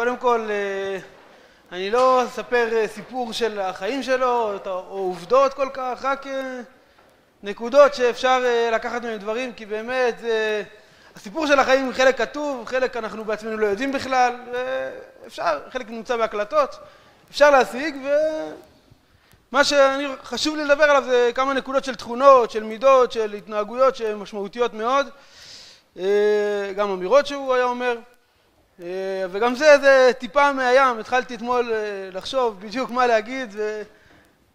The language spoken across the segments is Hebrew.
קודם כל, אני לא אספר סיפור של החיים שלו או עובדות כל כך, רק נקודות שאפשר לקחת מהם דברים, כי באמת הסיפור של החיים חלק כתוב, חלק אנחנו בעצמנו לא יודעים בכלל, ואפשר, חלק נמצא בהקלטות, אפשר להשיג, ומה שחשוב לי לדבר עליו זה כמה נקודות של תכונות, של מידות, של התנהגויות שהן משמעותיות מאוד, גם אמירות שהוא היה אומר, וגם זה, זה טיפה מהים, התחלתי אתמול לחשוב בדיוק מה להגיד,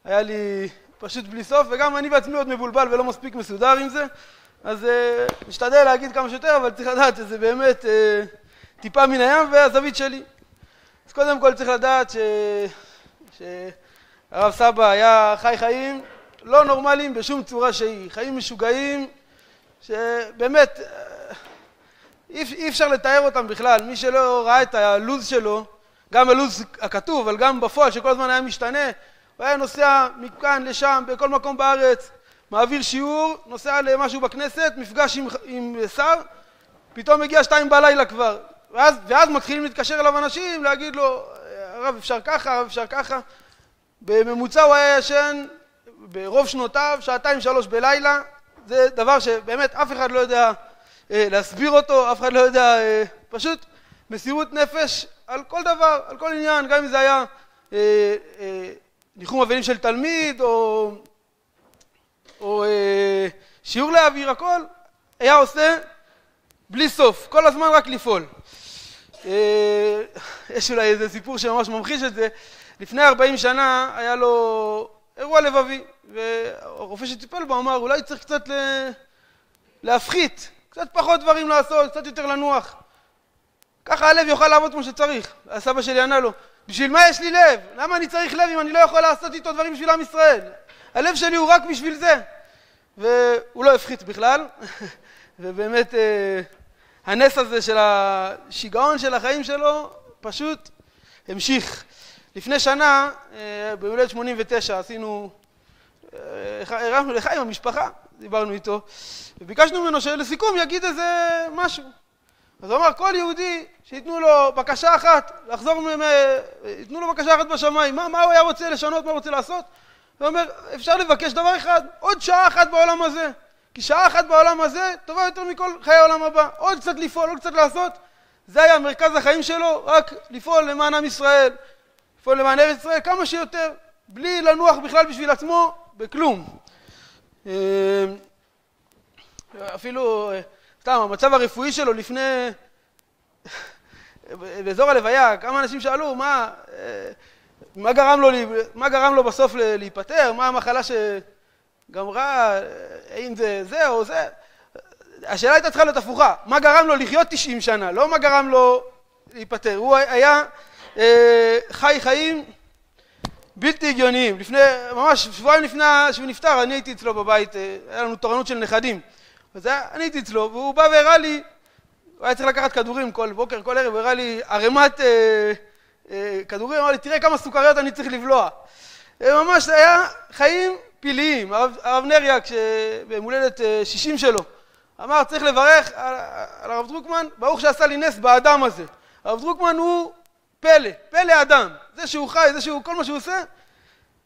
והיה לי פשוט בלי סוף, וגם אני בעצמי עוד מבולבל ולא מספיק מסודר עם זה, אז נשתדל להגיד כמה שיותר, אבל צריך לדעת שזה באמת טיפה מן הים והזווית שלי. אז קודם כל צריך לדעת שהרב סבא היה חי חיים לא נורמליים בשום צורה שהיא, חיים משוגעים, שבאמת אי אפשר לתאר אותם בכלל, מי שלא ראה את הלו"ז שלו, גם הלו"ז הכתוב, אבל גם בפועל שכל הזמן היה משתנה, הוא היה נוסע מכאן לשם, בכל מקום בארץ, מעביר שיעור, נוסע למשהו בכנסת, מפגש עם, עם שר, פתאום מגיע שתיים בלילה כבר, ואז, ואז מתחילים להתקשר אליו אנשים, להגיד לו, הרב אפשר ככה, הרב אפשר ככה. בממוצע הוא היה ישן ברוב שנותיו, שעתיים שלוש בלילה, זה דבר שבאמת אף אחד לא יודע להסביר אותו, אף אחד לא יודע, פשוט מסירות נפש על כל דבר, על כל עניין, גם אם זה היה ניחום אבלים של תלמיד, או או שיעור להעביר, הכל היה עושה בלי סוף, כל הזמן רק לפעול. יש אולי איזה סיפור שממש ממחיש את זה, לפני ארבעים שנה היה לו אירוע לבבי, והרופא שטיפל בו אמר אולי צריך קצת להפחית, קצת פחות דברים לעשות, קצת יותר לנוח. ככה הלב יוכל לעבוד כמו שצריך. הסבא שלי ענה לו, בשביל מה יש לי לב? למה אני צריך לב אם אני לא יכול לעשות איתו דברים בשביל עם ישראל? הלב שלי הוא רק בשביל זה. והוא לא הפחית בכלל, ובאמת הנס הזה של השיגעון של החיים שלו פשוט המשיך. לפני שנה, בהולדת 89, עשינו, הרמנו לחיים המשפחה, דיברנו איתו, וביקשנו ממנו שלסיכום יגיד איזה משהו. אז הוא אמר, כל יהודי שייתנו לו בקשה אחת, לחזור, ייתנו לו בקשה אחת בשמיים, מה, מה הוא היה רוצה לשנות, מה הוא רוצה לעשות? הוא אומר, אפשר לבקש דבר אחד, עוד שעה אחת בעולם הזה. כי שעה אחת בעולם הזה טובה יותר מכל חיי העולם הבא. עוד קצת לפעול, עוד קצת לעשות. זה היה מרכז החיים שלו, רק לפעול למען עם ישראל, לפעול למען ארץ ישראל כמה שיותר, בלי לנוח בכלל בשביל עצמו, בכלום. אפילו, סתם, המצב הרפואי שלו לפני, באזור הלוויה, כמה אנשים שאלו, מה, מה גרם לו, מה גרם לו בסוף להיפטר, מה המחלה שגמרה, האם זה זה או זה, השאלה הייתה צריכה להיות הפוכה, מה גרם לו לחיות 90 שנה, לא מה גרם לו להיפטר, הוא היה חי חיים בלתי הגיוניים, לפני, ממש שבועיים לפני שהוא נפטר, אני הייתי אצלו בבית, היה לנו תורנות של נכדים, אז אני הייתי אצלו, והוא בא והראה לי, הוא היה צריך לקחת כדורים כל בוקר, כל ערב, הוא הראה לי ערימת כדורים, אמר לי, תראה כמה סוכריות אני צריך לבלוע. ממש היה חיים פלאיים. הרב נריה, ביום הולדת 60 שלו, אמר, צריך לברך על הרב דרוקמן, ברוך שעשה לי נס באדם הזה. הרב דרוקמן הוא פלא, פלא אדם. זה שהוא חי, זה שהוא, כל מה שהוא עושה,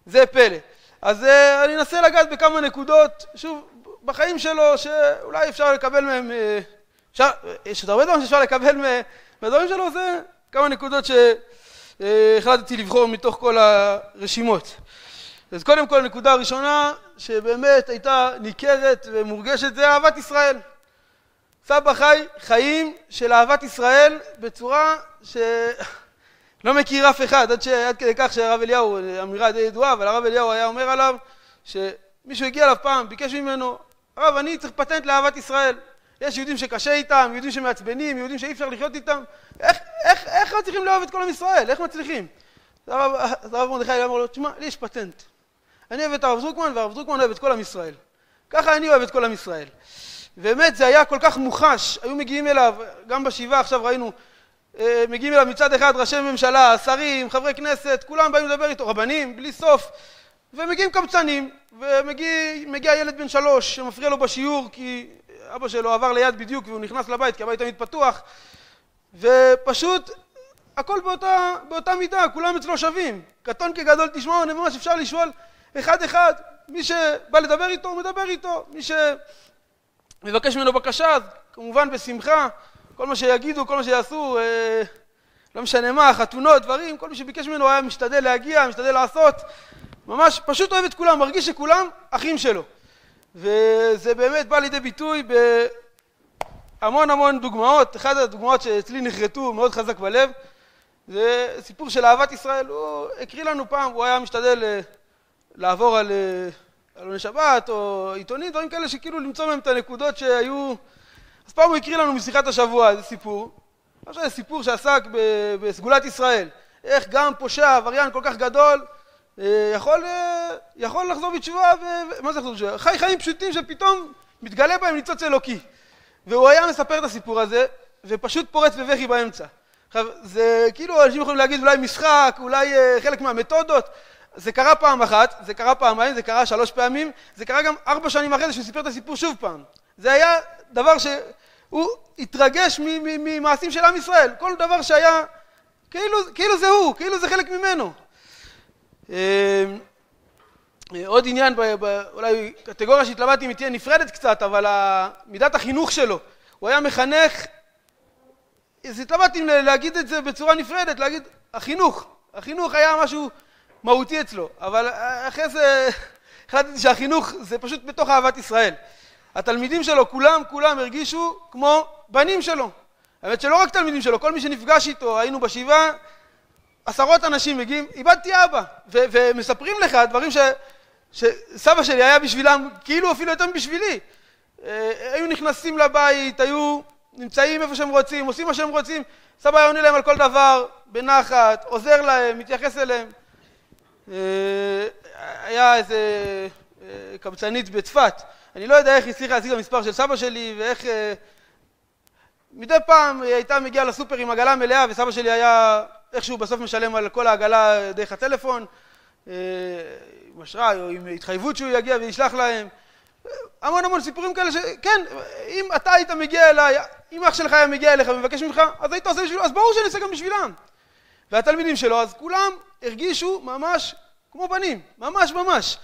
זה פלא. אז אני אנסה לגעת בכמה נקודות, שוב, בחיים שלו, שאולי אפשר לקבל מהם, אפשר, יש עוד הרבה דברים שאפשר לקבל מהדברים שלו, זה כמה נקודות ש... החלטתי לבחור מתוך כל הרשימות. אז קודם כל, נקודה ראשונה שבאמת הייתה ניכרת ומורגשת זה אהבת ישראל. סבא חי חיים של אהבת ישראל בצורה שלא מכיר אף אחד, עד, ש... עד כדי כך שהרב אליהו, אמירה די ידועה, אבל הרב אליהו היה אומר עליו שמישהו הגיע אליו פעם, ביקש ממנו, הרב אני צריך פטנט לאהבת ישראל. יש יהודים שקשה איתם, יהודים שמעצבנים, יהודים שאי אפשר לחיות איתם, איך, איך, איך מצליחים לאהוב את כל עם ישראל? איך מצליחים? אז הרב מרדכי אמר לו, תשמע, לי יש פטנט. אני אוהב את הרב זרוקמן, והרב זרוקמן אוהב את כל עם ישראל. ככה אני אוהב את כל עם ישראל. באמת זה היה כל כך מוחש, היו מגיעים אליו, גם בשבעה עכשיו ראינו, מגיעים אליו מצד אחד ראשי ממשלה, שרים, חברי כנסת, כולם באים לדבר איתו, רבנים, בלי סוף, ומגיעים קמצנים, ומגיע ילד בן שלוש שמפריע לו בשיעור כי אבא שלו עבר ליד בדיוק והוא נכנס לבית כי הבית תמיד פתוח ופשוט הכל באותה, באותה מידה, כולם אצלו שווים. קטון כגדול תשמעו, ממש אפשר לשאול אחד אחד. מי שבא לדבר איתו, מדבר איתו. מי שמבקש ממנו בקשה, כמובן בשמחה. כל מה שיגידו, כל מה שיעשו, אה, לא משנה מה, חתונות, דברים, כל מי שביקש ממנו היה משתדל להגיע, משתדל לעשות. ממש פשוט אוהב את כולם, מרגיש שכולם אחים שלו. וזה באמת בא לידי ביטוי בהמון המון דוגמאות. אחת הדוגמאות שאצלי נחרטו מאוד חזק בלב זה סיפור של אהבת ישראל. הוא הקריא לנו פעם, הוא היה משתדל אה, לעבור על אה, שבת או עיתונים, דברים כאלה שכאילו למצוא מהם את הנקודות שהיו... אז פעם הוא הקריא לנו משיחת השבוע איזה סיפור. עכשיו זה סיפור שעסק בסגולת ישראל. איך גם פושע, עבריין כל כך גדול, אה, יכול, יכול לחזור בתשובה, ו... מה זה לחזור בתשובה? חי חיים פשוטים שפתאום מתגלה בהם ניצוץ אלוקי. והוא היה מספר את הסיפור הזה, ופשוט פורץ בבכי באמצע. עכשיו, זה כאילו אנשים יכולים להגיד אולי משחק, אולי אה, חלק מהמתודות. זה קרה פעם אחת, זה קרה פעמיים, זה קרה שלוש פעמים, זה קרה גם ארבע שנים אחרי זה שהוא סיפר את הסיפור שוב פעם. זה היה דבר שהוא התרגש ממעשים של עם ישראל. כל דבר שהיה, כאילו, כאילו זה הוא, כאילו זה חלק ממנו. אה, עוד עניין, אולי קטגוריה שהתלבטתי אם היא תהיה נפרדת קצת, אבל מידת החינוך שלו. הוא היה מחנך אז התלבטתי להגיד את זה בצורה נפרדת, להגיד החינוך, החינוך היה משהו מהותי אצלו, אבל אחרי זה החלטתי שהחינוך זה פשוט בתוך אהבת ישראל. התלמידים שלו, כולם, כולם הרגישו כמו בנים שלו. האמת שלא רק תלמידים שלו, כל מי שנפגש איתו, היינו בשבעה, עשרות אנשים מגיעים, איבדתי אבא, ו- ומספרים לך דברים ש- שסבא שלי היה בשבילם, כאילו אפילו יותר מבשבילי. אה, היו נכנסים לבית, היו נמצאים איפה שהם רוצים, עושים מה שהם רוצים, סבא היה עונה להם על כל דבר, בנחת, עוזר להם, מתייחס אליהם. אה, היה איזה אה, קבצנית בצפת, אני לא יודע איך היא הצליחה להשיג את המספר של סבא שלי ואיך... אה, מדי פעם היא הייתה מגיעה לסופר עם עגלה מלאה וסבא שלי היה איכשהו בסוף משלם על כל העגלה דרך הטלפון עם אשראי או עם התחייבות שהוא יגיע וישלח להם המון המון סיפורים כאלה שכן, אם אתה היית מגיע אליי, אם אח שלך היה מגיע אליך ומבקש ממך, אז היית עושה בשבילו, אז ברור שאני אעשה גם בשבילם. והתלמידים שלו, אז כולם הרגישו ממש כמו בנים, ממש ממש.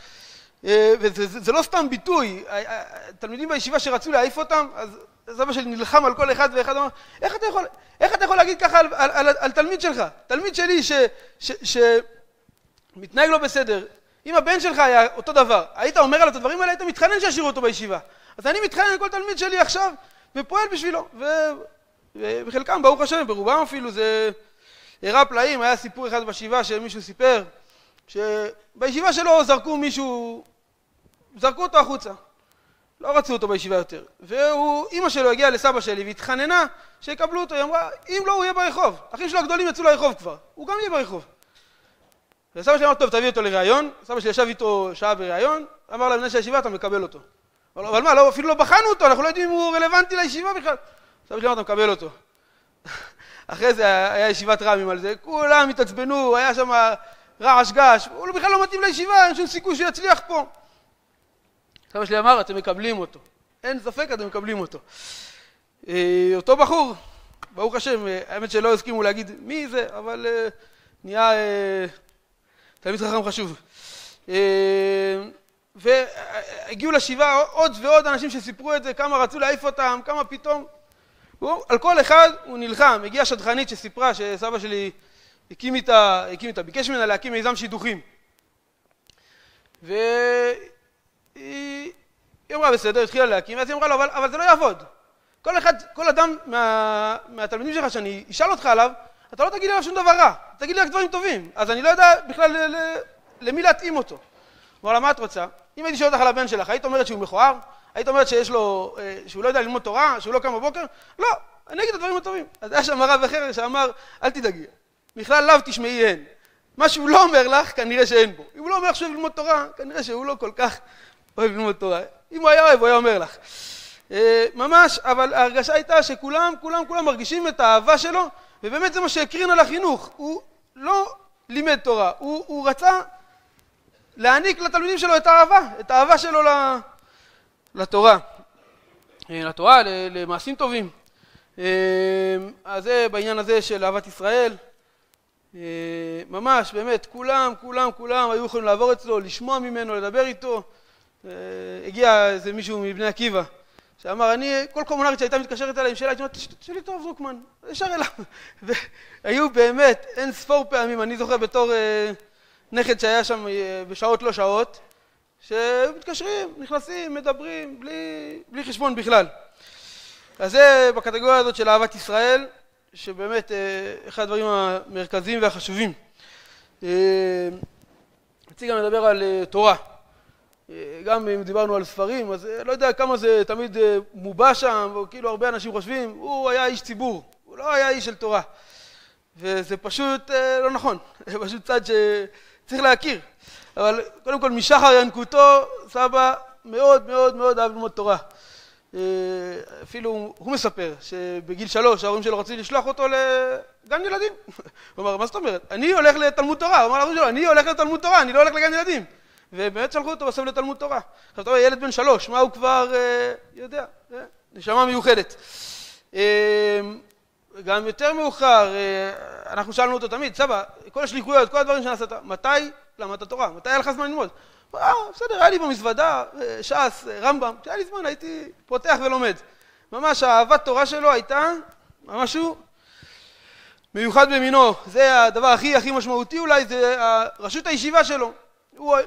אה, וזה לא סתם ביטוי, תלמידים בישיבה שרצו להעיף אותם, אז סבא שלי נלחם על כל אחד ואחד, אמר, איך אתה יכול, איך אתה יכול להגיד ככה על, על, על, על תלמיד שלך? תלמיד שלי שמתנהג לא בסדר, אם הבן שלך היה אותו דבר, היית אומר עליו את הדברים האלה, היית מתחנן שישאירו אותו בישיבה. אז אני מתחנן לכל תלמיד שלי עכשיו, ופועל בשבילו. ו... ובחלקם, ברוך השם, ברובם אפילו זה הראה פלאים. היה סיפור אחד בשבעה שמישהו סיפר, שבישיבה שלו זרקו מישהו, זרקו אותו החוצה. לא רצו אותו בישיבה יותר. והוא, אימא שלו הגיעה לסבא שלי והתחננה שיקבלו אותו. היא אמרה, אם לא, הוא יהיה ברחוב. אחים שלו הגדולים יצאו לרחוב כבר. הוא גם יהיה ברחוב. וסבא שלי אמר, טוב, תביא אותו לראיון, סבא שלי ישב איתו שעה בראיון, אמר למנהל של הישיבה, אתה מקבל אותו. אבל, אבל מה, לא, אפילו לא בחנו אותו, אנחנו לא יודעים אם הוא רלוונטי לישיבה בכלל. סבא שלי אמר, אתה מקבל אותו. אחרי זה היה ישיבת רמים על זה, כולם התעצבנו, היה שם רעש געש, הוא בכלל לא מתאים לישיבה, אין שום סיכוי שיצליח פה. סבא שלי אמר, אתם מקבלים אותו. אין ספק, אתם מקבלים אותו. אה, אותו בחור, ברוך השם, אה, האמת שלא הסכימו להגיד מי זה, אבל אה, נהיה תלמיד חכם חשוב. והגיעו לשבעה עוד ועוד אנשים שסיפרו את זה, כמה רצו להעיף אותם, כמה פתאום. הוא, על כל אחד הוא נלחם. הגיעה שדכנית שסיפרה שסבא שלי הקים איתה, הקים איתה, ביקש ממנה להקים מיזם שידוכים. והיא אמרה בסדר, התחילה להקים, ואז היא אמרה לו, אבל, אבל זה לא יעבוד. כל אחד, כל אדם מה, מהתלמידים שלך שאני אשאל אותך עליו, אתה לא תגיד לי עליו שום דבר רע, תגיד לי רק דברים טובים. אז אני לא יודע בכלל למי להתאים אותו. אמר לה, מה את רוצה? אם הייתי שואל אותך על הבן שלך, היית אומרת שהוא מכוער? היית אומרת שיש לו, אה, שהוא לא יודע ללמוד תורה, שהוא לא קם בבוקר? לא, אני אגיד את הדברים הטובים. אז היה שם רב אחר שאמר, אל תדאגי, בכלל לאו תשמעי הן. מה שהוא לא אומר לך, כנראה שאין בו. אם הוא לא אומר עכשיו ללמוד תורה, כנראה שהוא לא כל כך אוהב ללמוד תורה. אם הוא היה אוהב, הוא היה אומר לך. אה, ממש, אבל ההרגשה הייתה שכולם, כולם, כולם מרגישים את האהבה שלו ובאמת זה מה שהקרין על החינוך, הוא לא לימד תורה, הוא, הוא רצה להעניק לתלמידים שלו את האהבה, את האהבה שלו לתורה, אה, לתורה, למעשים טובים. אה, אז זה בעניין הזה של אהבת ישראל. ממש, באמת, כולם, כולם, כולם היו יכולים לעבור אצלו, לשמוע ממנו, לדבר איתו. הגיע איזה מישהו מבני עקיבא, שאמר, אני, כל קומונרית שהייתה מתקשרת אליי עם שאלה, הייתי אומר, תשאלי את הרב ישר אליו. והיו באמת אין ספור פעמים, אני זוכר בתור נכד שהיה שם בשעות לא שעות, שמתקשרים, נכנסים, מדברים, בלי, בלי חשבון בכלל. אז זה בקטגוריה הזאת של אהבת ישראל, שבאמת אחד הדברים המרכזיים והחשובים. רציתי גם לדבר על תורה. גם אם דיברנו על ספרים, אז לא יודע כמה זה תמיד מובע שם, וכאילו הרבה אנשים חושבים, הוא היה איש ציבור, הוא לא היה איש של תורה. וזה פשוט לא נכון, זה פשוט צד שצריך להכיר. אבל קודם כל משחר ינקותו, סבא מאוד מאוד מאוד אהב ללמוד תורה. אפילו הוא מספר שבגיל שלוש ההורים שלו רצו לשלוח אותו לגן ילדים. הוא אמר, מה זאת אומרת? אני הולך לתלמוד תורה. הוא אמר להורים שלו, אני הולך לתלמוד תורה, אני לא הולך לגן ילדים. ובאמת שלחו אותו בסוף לתלמוד תורה. עכשיו אתה רואה, ילד בן שלוש, מה הוא כבר יודע? נשמה מיוחדת. גם יותר מאוחר, אנחנו שאלנו אותו תמיד, סבא, כל השליחויות, כל הדברים שנעשת, מתי למדת תורה? מתי היה לך זמן ללמוד? אה, בסדר, היה לי במזוודה, ש"ס, רמב"ם, כשהיה לי זמן הייתי פותח ולומד. ממש האהבת תורה שלו הייתה משהו מיוחד במינו. זה הדבר הכי הכי משמעותי אולי, זה ראשות הישיבה שלו. הוא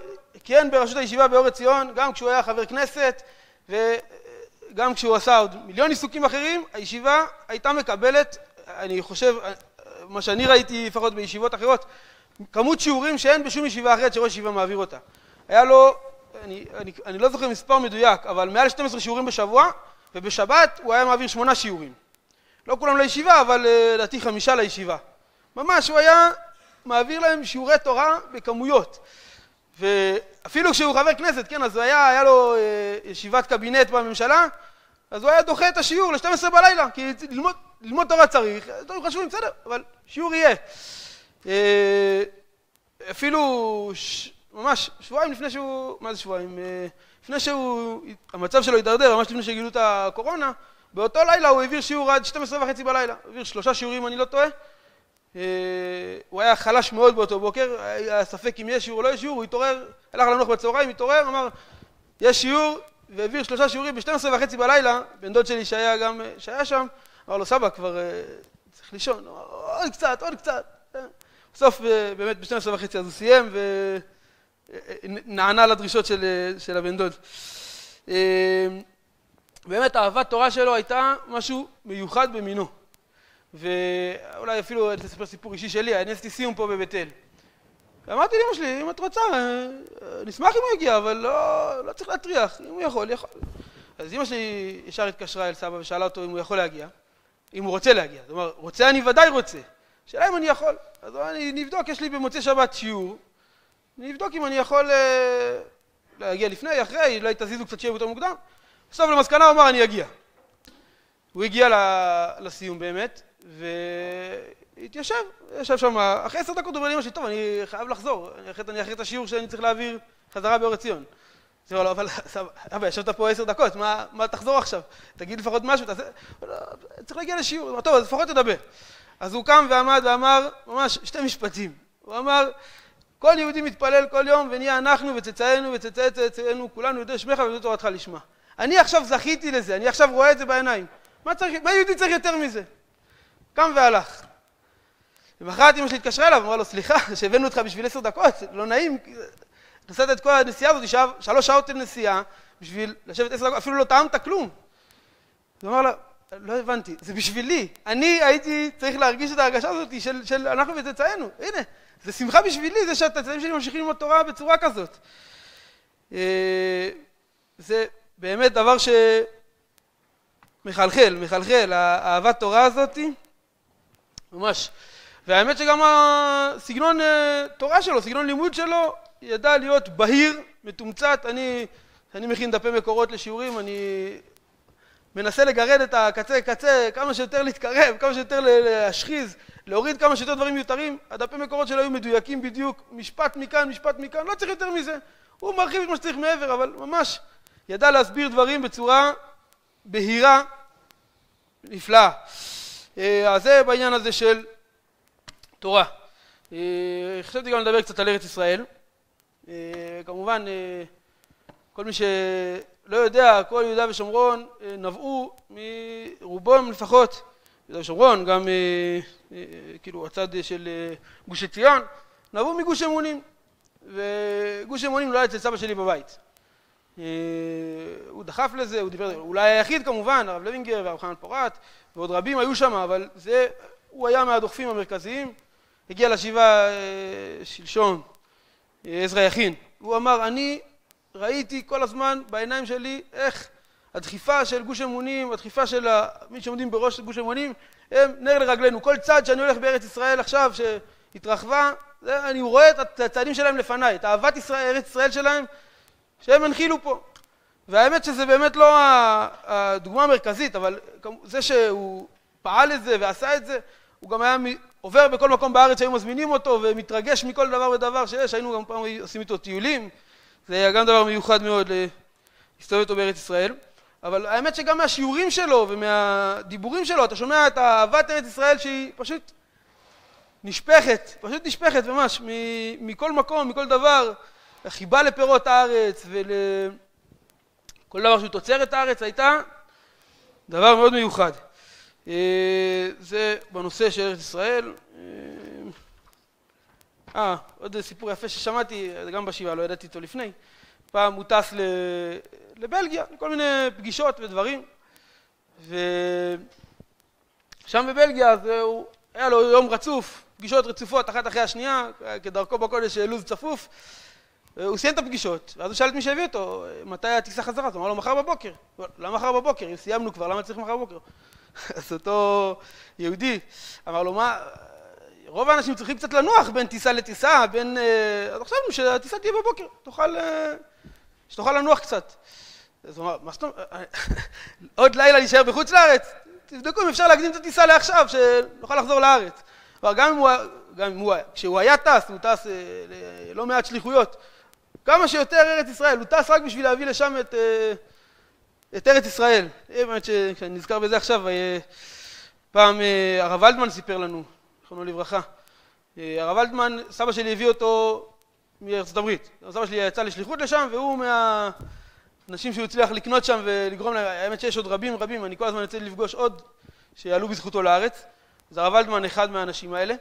כיהן בראשות הישיבה באור עציון, גם כשהוא היה חבר כנסת וגם כשהוא עשה עוד מיליון עיסוקים אחרים, הישיבה הייתה מקבלת, אני חושב, מה שאני ראיתי לפחות בישיבות אחרות, כמות שיעורים שאין בשום ישיבה אחרת שראש ישיבה מעביר אותה. היה לו, אני, אני, אני לא זוכר מספר מדויק, אבל מעל 12 שיעורים בשבוע, ובשבת הוא היה מעביר שמונה שיעורים. לא כולם לישיבה, אבל לדעתי חמישה לישיבה. ממש, הוא היה מעביר להם שיעורי תורה בכמויות. ואפילו כשהוא חבר כנסת, כן, אז היה, היה לו ישיבת קבינט בממשלה, אז הוא היה דוחה את השיעור ל-12 בלילה, כי ללמוד, ללמוד תורה צריך, דברים חשובים, בסדר, אבל שיעור יהיה. אפילו ממש שבועיים לפני שהוא, מה זה שבועיים? לפני שהוא, המצב שלו הידרדר, ממש לפני שגילו את הקורונה, באותו לילה הוא העביר שיעור עד 12 וחצי בלילה, העביר שלושה שיעורים, אני לא טועה. הוא היה חלש מאוד באותו בוקר, היה ספק אם יש שיעור או לא יש שיעור, הוא התעורר, הלך לנוח בצהריים, התעורר, אמר, יש שיעור, והעביר שלושה שיעורים ב-12 וחצי בלילה, בן דוד שלי שהיה גם, שהיה שם, אמר לו, סבא, כבר צריך לישון, עוד קצת, עוד קצת. בסוף באמת ב-12 וחצי אז הוא סיים ונענה לדרישות של, של הבן דוד. באמת אהבת תורה שלו הייתה משהו מיוחד במינו. ואולי אפילו אספר סיפור אישי שלי, אני עשיתי סיום פה בבית אל. ואמרתי לאמא שלי, אם את רוצה, נשמח אם הוא יגיע, אבל לא, לא צריך להטריח, אם הוא יכול, יכול. אז אמא שלי ישר התקשרה אל סבא ושאלה אותו אם הוא יכול להגיע, אם הוא רוצה להגיע. זאת אומרת, רוצה אני ודאי רוצה. שאלה אם אני יכול. אז אני נבדוק, יש לי במוצאי שבת שיעור, נבדוק אם אני יכול להגיע לפני, אחרי, אולי תזיזו קצת שיהיה יותר מוקדם. בסוף למסקנה הוא אמר, אני אגיע. הוא הגיע לסיום באמת, והתיישב, ישב שם, אחרי עשר דקות הוא אומר לאמא שלי, טוב, אני חייב לחזור, אחרת אני אחרי את השיעור שאני צריך להעביר חזרה באור עציון. אז הוא אומר לו, אבל אבא, ישבת פה עשר דקות, מה תחזור עכשיו? תגיד לפחות משהו, תעשה... צריך להגיע לשיעור, טוב, אז לפחות תדבר. אז הוא קם ועמד ואמר, ממש שתי משפטים. הוא אמר, כל יהודי מתפלל כל יום ונהיה אנחנו וצאצאינו וצאצאי צאצאינו, כולנו יודעי שמך ויודעי תורתך לשמה. אני עכשיו זכיתי לזה, אני עכשיו רואה את זה בעיניים. מה, צריך, מה יהודי צריך יותר מזה? קם והלך. למחרת אמא שלי התקשרה אליו, אמרה לו, סליחה, שהבאנו אותך בשביל עשר דקות, לא נעים. נסעת את כל הנסיעה הזאת, שעה, שלוש שעות של נסיעה, בשביל לשבת עשר דקות, אפילו לא טעמת כלום. הוא אמר לה, לא הבנתי, זה בשבילי. אני הייתי צריך להרגיש את ההרגשה הזאת של, של אנחנו וצאצאינו. הנה, זה שמחה בשבילי, זה שהצאצאים שלי ממשיכים ללמוד תורה בצורה כזאת. זה באמת דבר שמחלחל, מחלחל, האהבת תורה הזאתי, ממש. והאמת שגם הסגנון תורה שלו, סגנון לימוד שלו, ידע להיות בהיר, מתומצת. אני, אני מכין דפי מקורות לשיעורים, אני מנסה לגרד את הקצה קצה, כמה שיותר להתקרב, כמה שיותר להשחיז, להוריד כמה שיותר דברים מיותרים. הדפי מקורות שלו היו מדויקים בדיוק, משפט מכאן, משפט מכאן, לא צריך יותר מזה. הוא מרחיב את מה שצריך מעבר, אבל ממש ידע להסביר דברים בצורה בהירה, נפלאה. אז זה בעניין הזה של תורה. חשבתי גם לדבר קצת על ארץ ישראל. כמובן, כל מי שלא יודע, כל יהודה ושומרון נבעו מרובם לפחות, יהודה ושומרון, גם כאילו הצד של גוש עציון, נבעו מגוש אמונים. וגוש אמונים היה אצל סבא שלי בבית. הוא דחף לזה, הוא דיבר, אולי היחיד כמובן, הרב לוינגר והרב חנן פורת ועוד רבים היו שם, אבל זה, הוא היה מהדוחפים המרכזיים, הגיע לשבעה שלשום, עזרא יכין, הוא אמר אני ראיתי כל הזמן בעיניים שלי איך הדחיפה של גוש אמונים, הדחיפה של מי שעומדים בראש גוש אמונים הם נר לרגלינו, כל צד שאני הולך בארץ ישראל עכשיו שהתרחבה, אני רואה את הצעדים שלהם לפניי, את אהבת ישראל, ארץ ישראל שלהם שהם הנחילו פה. והאמת שזה באמת לא הדוגמה המרכזית, אבל זה שהוא פעל את זה ועשה את זה, הוא גם היה עובר בכל מקום בארץ שהיו מזמינים אותו ומתרגש מכל דבר ודבר שיש, היינו גם פעם עושים איתו טיולים, זה היה גם דבר מיוחד מאוד להסתובב איתו בארץ ישראל, אבל האמת שגם מהשיעורים שלו ומהדיבורים שלו אתה שומע את אהבת ארץ ישראל שהיא פשוט נשפכת, פשוט נשפכת ממש מכל מקום, מכל דבר, החיבה לפירות הארץ ולכל דבר שהוא תוצרת הארץ הייתה דבר מאוד מיוחד. אה, זה בנושא של ארץ ישראל. אה, אה, עוד סיפור יפה ששמעתי, גם בשבעה, לא ידעתי אותו לפני. פעם הוא טס לבלגיה, לכל מיני פגישות ודברים, ושם בבלגיה זה הוא, היה לו יום רצוף, פגישות רצופות אחת אחרי השנייה, כדרכו בקודש לו"ז צפוף. הוא סיים את הפגישות, ואז הוא שאל את מי שהביא אותו, מתי הטיסה חזרה? אז הוא אמר לו, מחר בבוקר. למה מחר בבוקר? סיימנו כבר, למה צריך מחר בבוקר? אז אותו יהודי אמר לו, מה, רוב האנשים צריכים קצת לנוח בין טיסה לטיסה, בין... אה, אז חשבנו שהטיסה תהיה בבוקר, תוכל... אה, שתוכל לנוח קצת. אז הוא אמר, מה זאת אומרת, עוד לילה להישאר בחוץ לארץ? תבדקו אם אפשר להקדים את הטיסה לעכשיו, שנוכל לחזור לארץ. אבל גם אם הוא, גם אם הוא, כשהוא היה טס, הוא טס אה, ללא מעט שליחויות, כמה שיותר ארץ ישראל, הוא טס רק בשביל להביא לשם את, אה, את ארץ ישראל. באמת שכשאני נזכר בזה עכשיו, אה, פעם אה, הרב ולדמן סיפר לנו, זכרונו לברכה, הרב ולדמן, סבא שלי הביא אותו מארצות הברית. סבא שלי יצא לשליחות לשם, והוא מהאנשים שהוא הצליח לקנות שם ולגרום להם, האמת שיש עוד רבים רבים, אני כל הזמן יוצא לפגוש עוד שיעלו בזכותו לארץ. אז הרב ולדמן אחד מהאנשים האלה.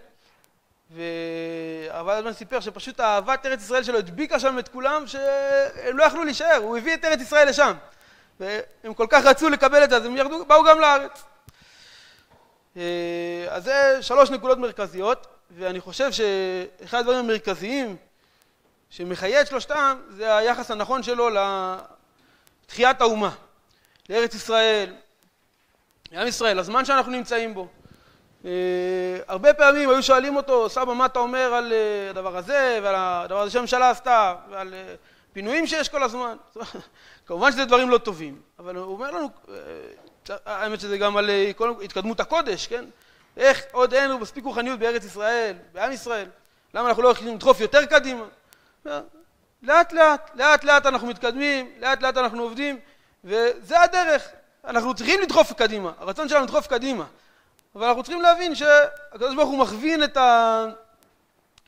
והרב אלדמן סיפר שפשוט אהבת ארץ ישראל שלו הדביקה שם את כולם שהם לא יכלו להישאר, הוא הביא את ארץ ישראל לשם. והם כל כך רצו לקבל את זה אז הם ירדו, באו גם לארץ. אה, אז זה שלוש נקודות מרכזיות ואני חושב שאחד הדברים המרכזיים שמחיה את שלושתם זה היחס הנכון שלו לתחיית האומה, לארץ ישראל, לעם ישראל, הזמן שאנחנו נמצאים בו הרבה פעמים היו שואלים אותו, סבא, מה אתה אומר על אה, הדבר הזה ועל הדבר הזה שהממשלה עשתה ועל אה, פינויים שיש כל הזמן? כמובן שזה דברים לא טובים, אבל הוא אומר לנו, האמת שזה גם על התקדמות הקודש, כן? איך עוד אין לנו מספיק רוחניות בארץ ישראל, בעם ישראל? למה אנחנו לא יכולים לדחוף יותר קדימה? לאט לאט, לאט לאט אנחנו מתקדמים, לאט לאט אנחנו עובדים, וזה הדרך. אנחנו צריכים לדחוף קדימה, הרצון שלנו לדחוף קדימה. אבל אנחנו צריכים להבין שהקדוש ברוך הוא מכווין את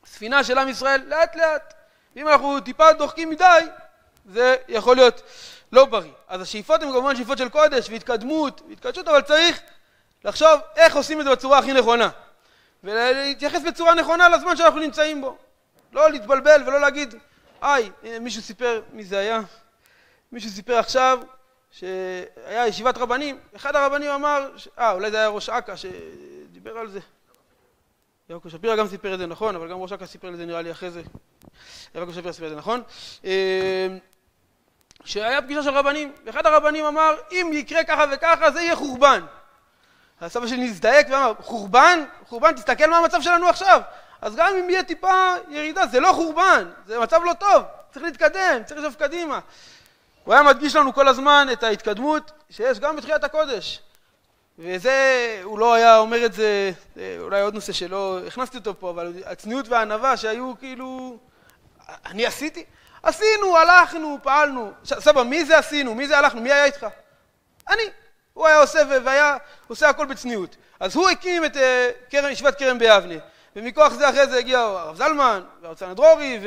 הספינה של עם ישראל לאט לאט. אם אנחנו טיפה דוחקים מדי, זה יכול להיות לא בריא. אז השאיפות הן כמובן שאיפות של קודש והתקדמות והתקדשות, אבל צריך לחשוב איך עושים את זה בצורה הכי נכונה. ולהתייחס בצורה נכונה לזמן שאנחנו נמצאים בו. לא להתבלבל ולא להגיד, היי, מישהו סיפר, מי זה היה? מישהו סיפר עכשיו שהיה ישיבת רבנים, אחד הרבנים אמר, אה אולי זה היה ראש אכ"א שדיבר על זה, יעקב שפירא גם סיפר את זה נכון, אבל גם ראש אכ"א סיפר את זה נראה לי אחרי זה, יעקב שפירא סיפר את זה נכון, אה, שהיה פגישה של רבנים, ואחד הרבנים אמר אם יקרה ככה וככה זה יהיה חורבן. הסבא שלי נזדעק ואמר חורבן? חורבן? תסתכל מה המצב שלנו עכשיו. אז גם אם יהיה טיפה ירידה זה לא חורבן, זה מצב לא טוב, צריך להתקדם, צריך לשאוף קדימה הוא היה מדגיש לנו כל הזמן את ההתקדמות שיש גם בתחילת הקודש. וזה, הוא לא היה אומר את זה, אולי עוד נושא שלא הכנסתי אותו פה, אבל הצניעות והענווה שהיו כאילו, אני עשיתי? עשינו, הלכנו, פעלנו. סבא, מי זה עשינו? מי זה הלכנו? מי היה איתך? אני. הוא היה עושה והיה עושה הכל בצניעות. אז הוא הקים את uh, ישיבת כרם ביבנה. ומכוח זה אחרי זה הגיע הרב זלמן, והרצן הדרורי,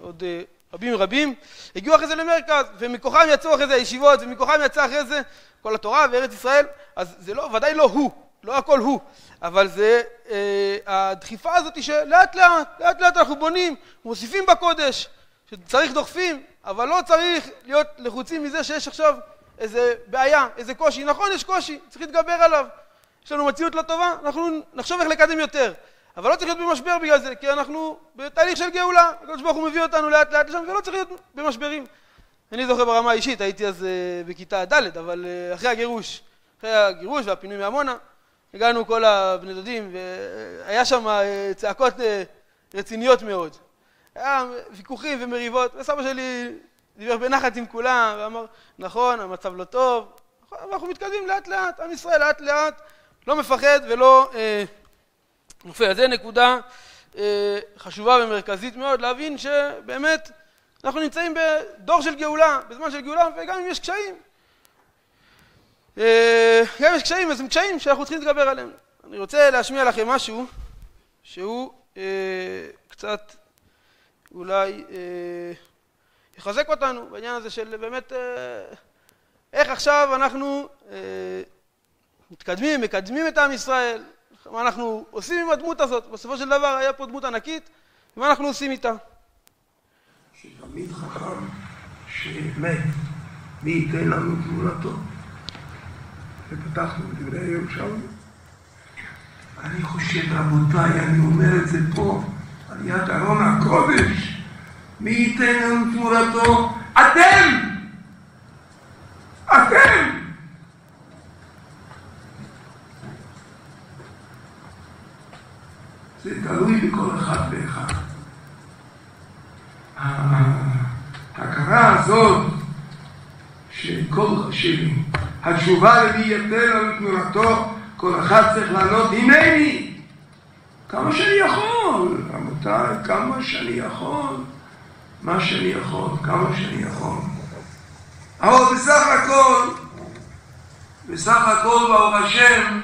ועוד אה, רבים רבים, הגיעו אחרי זה למרכז, ומכוחם יצאו אחרי זה הישיבות, ומכוחם יצא אחרי זה כל התורה וארץ ישראל, אז זה לא, ודאי לא הוא, לא הכל הוא, אבל זה אה, הדחיפה הזאת שלאט לאט, לאט לאט אנחנו בונים, מוסיפים בקודש, שצריך דוחפים, אבל לא צריך להיות לחוצים מזה שיש עכשיו איזה בעיה, איזה קושי. נכון, יש קושי, צריך להתגבר עליו. יש לנו מציאות לא טובה, אנחנו נחשוב איך לקדם יותר. אבל לא צריך להיות במשבר בגלל זה, כי אנחנו בתהליך של גאולה. הקדוש ברוך הוא מביא אותנו לאט לאט לשם, ולא צריך להיות במשברים. אני זוכר ברמה האישית, הייתי אז uh, בכיתה ד', אבל uh, אחרי הגירוש, אחרי הגירוש והפינוי מעמונה, הגענו כל הבני דודים, והיה שם uh, צעקות uh, רציניות מאוד. היה ויכוחים ומריבות, וסבא שלי דיבר בנחת עם כולם, ואמר, נכון, המצב לא טוב, נכון, אנחנו מתקדמים לאט לאט, עם ישראל לאט לאט, לא מפחד ולא אה, נופל. זו נקודה אה, חשובה ומרכזית מאוד, להבין שבאמת אנחנו נמצאים בדור של גאולה, בזמן של גאולה, וגם אם יש קשיים, אה, גם אם יש קשיים, אז הם קשיים שאנחנו צריכים להתגבר עליהם. אני רוצה להשמיע לכם משהו שהוא אה, קצת אולי יחזק אותנו בעניין הזה של באמת איך עכשיו אנחנו מתקדמים, מקדמים את עם ישראל, מה אנחנו עושים עם הדמות הזאת. בסופו של דבר היה פה דמות ענקית, ומה אנחנו עושים איתה. שתמיד חכם שמת, מי ייתן לנו תמונתו? ופתחנו בדברי ירושלמי. אני חושב, רבותיי, אני אומר את זה פה, על יד ארון הקודש, מי ייתן לנו תמורתו? אתם! אתם! זה תלוי בכל אחד ואחד. ההכרה הזאת שכל, שהתשובה למי ייתן לנו תמורתו, כל אחד צריך לענות, הנני! כמה שאני יכול, רבותיי, כמה שאני יכול. מה שאני יכול, כמה שאני יכול. אבל בסך הכל, בסך הכל, ברוך השם,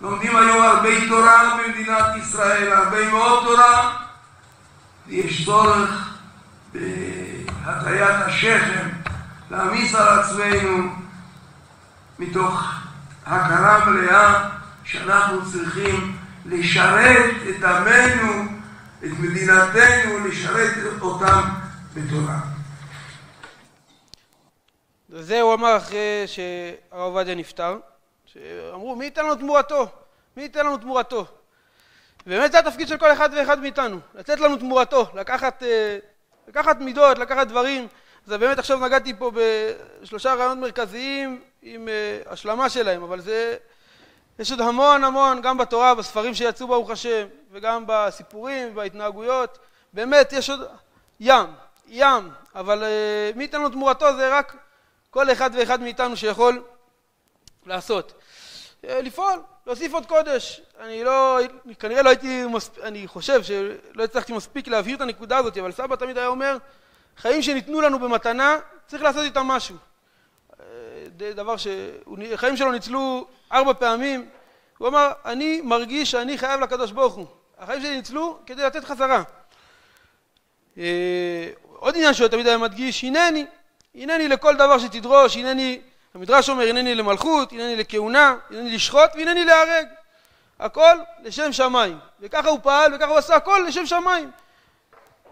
לומדים היום הרבה תורה במדינת ישראל, הרבה מאוד תורה, ויש צורך בהטיית השכם, להעמיס על עצמנו מתוך הכרה מלאה שאנחנו צריכים לשרת את עמנו את מדינתנו, לשרת אותם בתורה. זה הוא אמר אחרי שהרב עובדיה נפטר, שאמרו מי ייתן לנו תמורתו? מי ייתן לנו תמורתו? ובאמת זה התפקיד של כל אחד ואחד מאיתנו, לתת לנו תמורתו, לקחת, אה, לקחת מידות, לקחת דברים. זה באמת עכשיו נגעתי פה בשלושה רעיונות מרכזיים עם אה, השלמה שלהם, אבל זה יש עוד המון המון, גם בתורה, בספרים שיצאו ברוך השם, וגם בסיפורים ובהתנהגויות, באמת יש עוד ים, ים, אבל uh, מי ייתן לו תמורתו זה רק כל אחד ואחד מאיתנו שיכול לעשות. Uh, לפעול, להוסיף עוד קודש. אני לא, כנראה לא הייתי, מספ... אני חושב שלא הצלחתי מספיק להבהיר את הנקודה הזאת, אבל סבא תמיד היה אומר, חיים שניתנו לנו במתנה, צריך לעשות איתם משהו. דבר שחיים שלו ניצלו ארבע פעמים, הוא אמר, אני מרגיש שאני חייב לקדוש ברוך הוא. החיים שלי ניצלו כדי לתת חזרה. אה, עוד עניין שהוא תמיד היה מדגיש, הנני, הנני לכל דבר שתדרוש, הנני, המדרש אומר, הנני למלכות, הנני לכהונה, הנני לשחוט והנני להרג. הכל לשם שמיים. וככה הוא פעל וככה הוא עשה הכל לשם שמיים.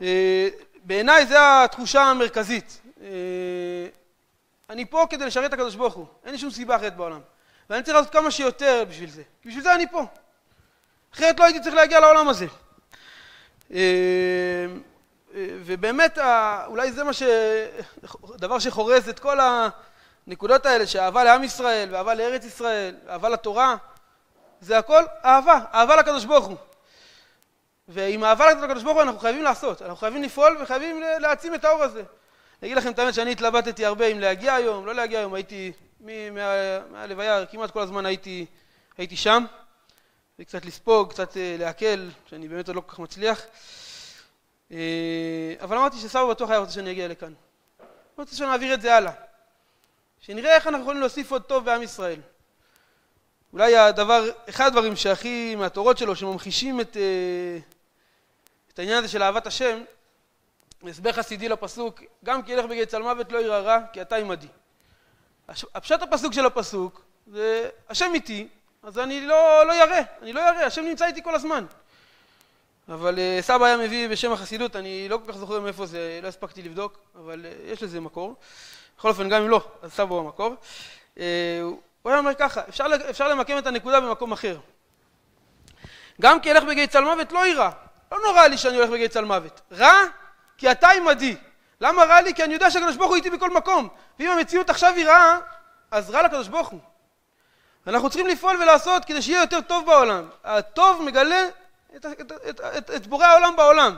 אה, בעיניי זו התחושה המרכזית. אה, אני פה כדי לשרת את הקדוש ברוך הוא, אין לי שום סיבה אחרת בעולם. ואני צריך לעשות כמה שיותר בשביל זה, בשביל זה אני פה. אחרת לא הייתי צריך להגיע לעולם הזה. אה, ובאמת, אולי זה מה ש... דבר שחורז את כל הנקודות האלה, שאהבה לעם ישראל, ואהבה לארץ ישראל, ואהבה לתורה, זה הכל אהבה, אהבה לקדוש ברוך הוא. ועם אהבה לקדוש ברוך הוא אנחנו חייבים לעשות, אנחנו חייבים לפעול וחייבים להעצים את האור הזה. אני אגיד לכם את האמת שאני התלבטתי הרבה אם להגיע היום, לא להגיע היום, הייתי מהלוויה, כמעט כל הזמן הייתי, הייתי שם, וקצת לספוג, קצת אה, להקל, שאני באמת עוד לא כל כך מצליח. אה, אבל אמרתי שסבא בטוח היה רוצה שאני אגיע לכאן. אני רוצה שנעביר את זה הלאה. שנראה איך אנחנו יכולים להוסיף עוד טוב בעם ישראל. אולי הדבר, אחד הדברים שהכי מהתורות שלו, שממחישים את, אה, את העניין הזה של אהבת השם, הסבר חסידי לפסוק, גם כי ילך בגיא צלמוות לא ירא רע, כי אתה עמדי. הפשט הפסוק של הפסוק זה השם איתי, אז אני לא, לא ירא, אני לא ירא, השם נמצא איתי כל הזמן. אבל uh, סבא היה מביא בשם החסידות, אני לא כל כך זוכר מאיפה זה, לא הספקתי לבדוק, אבל uh, יש לזה מקור. בכל אופן, גם אם לא, אז סבא הוא המקור. Uh, הוא היה אומר ככה, אפשר, אפשר למקם את הנקודה במקום אחר. גם כי אלך בגיא צלמוות לא יירא. לא נורא לי שאני הולך בגיא צלמוות. רע כי אתה עמדי. למה רע לי? כי אני יודע שהקדוש ברוך הוא איתי בכל מקום. ואם המציאות עכשיו היא רעה, אז רע לקדוש ברוך הוא. אנחנו צריכים לפעול ולעשות כדי שיהיה יותר טוב בעולם. הטוב מגלה את, את, את, את, את בורא העולם בעולם.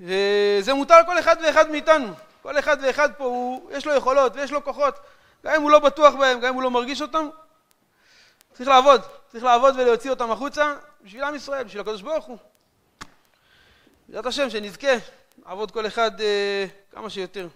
וזה מוטל לכל אחד ואחד מאיתנו. כל אחד ואחד פה, הוא, יש לו יכולות ויש לו כוחות. גם אם הוא לא בטוח בהם, גם אם הוא לא מרגיש אותם, צריך לעבוד. צריך לעבוד ולהוציא אותם החוצה בשביל עם ישראל, בשביל הקדוש ברוך הוא. בעזרת השם, שנזכה לעבוד כל אחד אה, כמה שיותר.